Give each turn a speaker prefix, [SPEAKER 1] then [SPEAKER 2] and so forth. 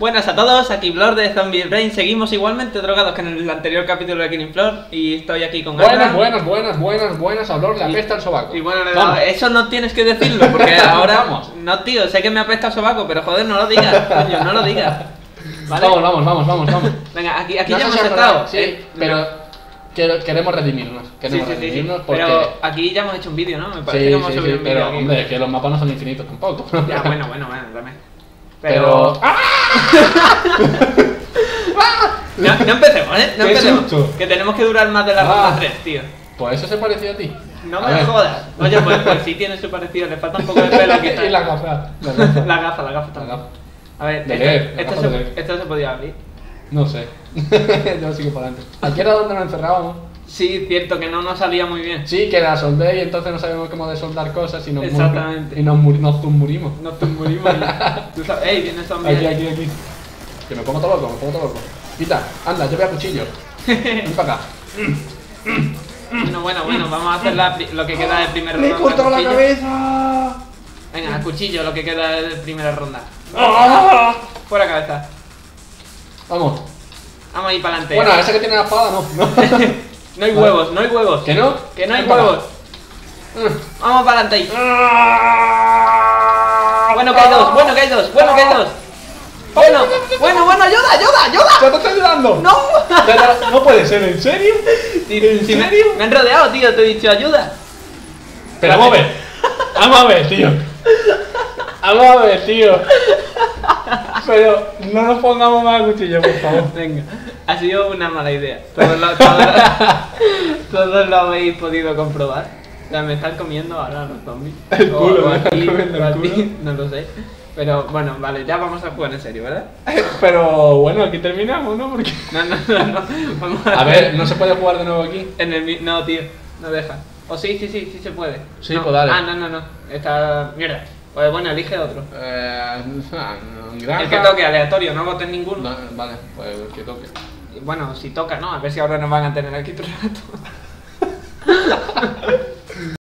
[SPEAKER 1] Buenas a todos, aquí Blor de Zombie Brain. Seguimos igualmente drogados que en el anterior capítulo de Killing Floor. Y estoy aquí con
[SPEAKER 2] Buenas,
[SPEAKER 1] Abraham.
[SPEAKER 2] buenas, buenas, buenas, buenas. A Blor le apesta el sobaco.
[SPEAKER 1] Y bueno,
[SPEAKER 2] Vamos.
[SPEAKER 1] eso no tienes que decirlo, porque ahora.
[SPEAKER 2] Vamos.
[SPEAKER 1] No, tío, sé que me apesta el sobaco, pero joder, no lo digas, coño, no lo digas. ¿Vale?
[SPEAKER 2] Vamos, vamos, vamos, vamos, vamos.
[SPEAKER 1] Venga, aquí, aquí
[SPEAKER 2] No
[SPEAKER 1] ya hemos estado.
[SPEAKER 2] Sí,
[SPEAKER 1] eh,
[SPEAKER 2] pero quiero- queremos redimirnos. Queremos
[SPEAKER 1] sí, sí, sí.
[SPEAKER 2] redimirnos porque.
[SPEAKER 1] Pero aquí ya hemos hecho un vídeo, ¿no? Me parece
[SPEAKER 2] sí,
[SPEAKER 1] que hemos
[SPEAKER 2] sí,
[SPEAKER 1] subido
[SPEAKER 2] sí,
[SPEAKER 1] un vídeo
[SPEAKER 2] pero
[SPEAKER 1] aquí.
[SPEAKER 2] hombre, que los mapas no son infinitos tampoco.
[SPEAKER 1] Ya, bueno, bueno, bueno, también.
[SPEAKER 2] Pero.
[SPEAKER 1] Pero.
[SPEAKER 2] ¡Ah!
[SPEAKER 1] No, no empecemos, ¿eh? No
[SPEAKER 2] ¡Qué
[SPEAKER 1] empecemos. Que tenemos que durar más de la
[SPEAKER 2] Ah.
[SPEAKER 1] ronda 3, tío.
[SPEAKER 2] Pues eso se pareció a ti.
[SPEAKER 1] No me jodas. Oye, pues, pues sí tiene su parecido, le falta un poco de pelo quizás.
[SPEAKER 2] y la gafa. La gafa.
[SPEAKER 1] La gafa, la gafa también. A ver,
[SPEAKER 2] De
[SPEAKER 1] esto,
[SPEAKER 2] leer,
[SPEAKER 1] esto
[SPEAKER 2] gafa
[SPEAKER 1] se, esto se podía abrir.
[SPEAKER 2] No sé. Yo sigo para adelante. Aquí era donde nos encerrábamos.
[SPEAKER 1] Sí, cierto, que no nos salía muy bien.
[SPEAKER 2] Sí, que la soldé y entonces no sabemos cómo desoldar cosas y nos mur-
[SPEAKER 1] Exactamente.
[SPEAKER 2] Y nos, muri- nos zumburimos.
[SPEAKER 1] Nos. Tú sabes, ey, viene zombie.
[SPEAKER 2] Aquí, aquí, aquí. Que me pongo todo loco, me pongo todo loco. Quita, anda, yo voy a cuchillo. Ven para acá.
[SPEAKER 1] Bueno, bueno, bueno, vamos a hacer la lo que queda de primera
[SPEAKER 2] ¡Me he
[SPEAKER 1] ronda.
[SPEAKER 2] cortado la cabeza!
[SPEAKER 1] Venga, a cuchillo, lo que queda de primera ronda.
[SPEAKER 2] ¡Ah!
[SPEAKER 1] Fuera cabeza.
[SPEAKER 2] Vamos.
[SPEAKER 1] Vamos a ir para adelante.
[SPEAKER 2] Bueno, ese que tiene la espada no. no.
[SPEAKER 1] Hay huevos, no hay huevos.
[SPEAKER 2] ¿Que no?
[SPEAKER 1] Que no hay
[SPEAKER 2] Ven
[SPEAKER 1] huevos.
[SPEAKER 2] acá.
[SPEAKER 1] Vamos para adelante ahí.
[SPEAKER 2] ¡Ah!
[SPEAKER 1] Bueno que hay dos, bueno que hay dos, bueno que hay dos. Bueno, bueno, bueno, ayuda, ayuda, ayuda.
[SPEAKER 2] ¡Ya te estoy ayudando!
[SPEAKER 1] No.
[SPEAKER 2] No puede ser, ¿en serio? ¿En
[SPEAKER 1] Si me,
[SPEAKER 2] serio?
[SPEAKER 1] me han rodeado, tío, te he dicho ayuda.
[SPEAKER 2] Pero vamos a ver. Vamos a ver, tío. Vamos a ver, tío. Pero no nos pongamos más cuchillo, por favor.
[SPEAKER 1] Venga, sido una mala idea. Todos lo, todos, todos lo habéis podido comprobar. O sea, me están comiendo ahora los zombies.
[SPEAKER 2] El culo,
[SPEAKER 1] o,
[SPEAKER 2] me están comiendo el
[SPEAKER 1] o a ti,
[SPEAKER 2] culo.
[SPEAKER 1] no lo sé. Pero bueno, vale, ya vamos a jugar en serio, ¿verdad?
[SPEAKER 2] Pero bueno, aquí terminamos, ¿no? Porque...
[SPEAKER 1] No, no, no, no. Vamos a,
[SPEAKER 2] A ver, ¿no se puede jugar de nuevo aquí?
[SPEAKER 1] En el, no, tío, no deja. O sí, sí, sí, sí se puede.
[SPEAKER 2] Sí,
[SPEAKER 1] No.
[SPEAKER 2] pues dale.
[SPEAKER 1] Ah, no, no, no. Está. Mierda. Pues bueno, elige otro.
[SPEAKER 2] Eh, granja.
[SPEAKER 1] El que toque aleatorio, no votes ninguno.
[SPEAKER 2] No, vale, pues el que toque.
[SPEAKER 1] Bueno, si toca, ¿no? A ver si ahora nos van a tener aquí todo el rato.